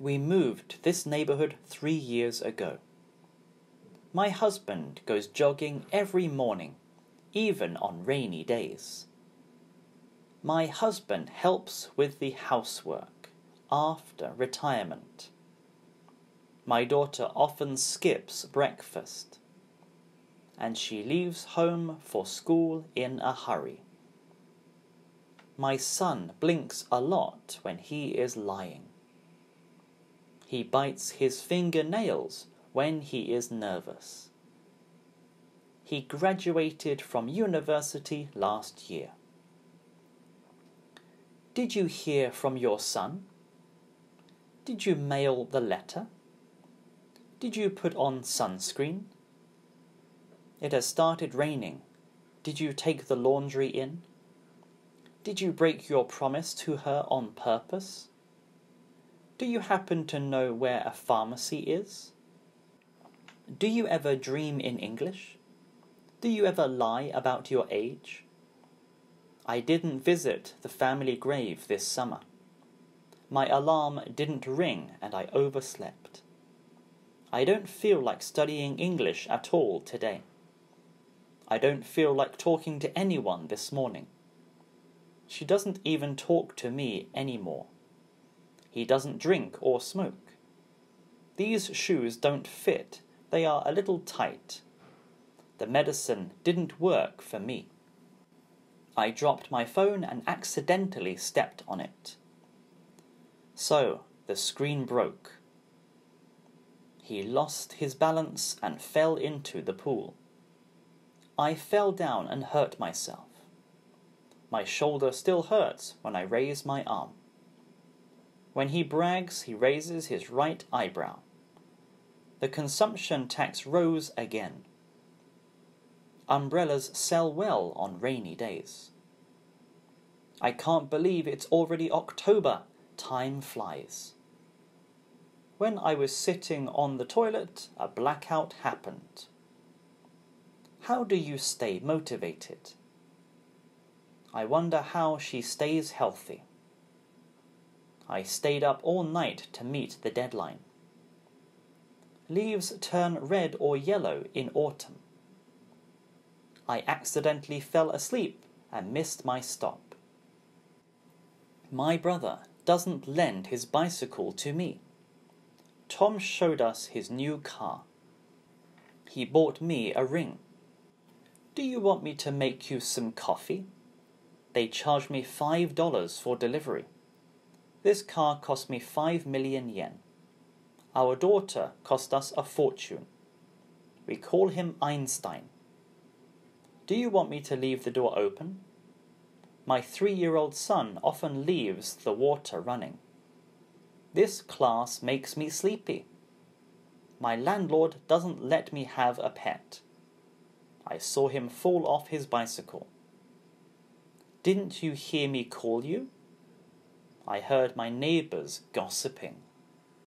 We moved to this neighborhood three years ago. My husband goes jogging every morning, even on rainy days. My husband helps with the housework after retirement. My daughter often skips breakfast, and she leaves home for school in a hurry. My son blinks a lot when he is lying. He bites his fingernails when he is nervous. He graduated from university last year. Did you hear from your son? Did you mail the letter? Did you put on sunscreen? It has started raining. Did you take the laundry in? Did you break your promise to her on purpose? Do you happen to know where a pharmacy is? Do you ever dream in English? Do you ever lie about your age? I didn't visit the family grave this summer. My alarm didn't ring and I overslept. I don't feel like studying English at all today. I don't feel like talking to anyone this morning. She doesn't even talk to me anymore. He doesn't drink or smoke. These shoes don't fit, they are a little tight. The medicine didn't work for me. I dropped my phone and accidentally stepped on it. So, the screen broke. He lost his balance and fell into the pool. I fell down and hurt myself. My shoulder still hurts when I raise my arm. When he brags, he raises his right eyebrow. The consumption tax rose again. Umbrellas sell well on rainy days. I can't believe it's already October. Time flies. When I was sitting on the toilet, a blackout happened. How do you stay motivated? I wonder how she stays healthy. I stayed up all night to meet the deadline. Leaves turn red or yellow in autumn. I accidentally fell asleep and missed my stop. My brother doesn't lend his bicycle to me. Tom showed us his new car. He bought me a ring. Do you want me to make you some coffee? They charge me $5 for delivery. This car cost me 5 million yen. Our daughter cost us a fortune. We call him Einstein. Do you want me to leave the door open? My three year old son often leaves the water running. This class makes me sleepy. My landlord doesn't let me have a pet. I saw him fall off his bicycle. Didn't you hear me call you? I heard my neighbors gossiping.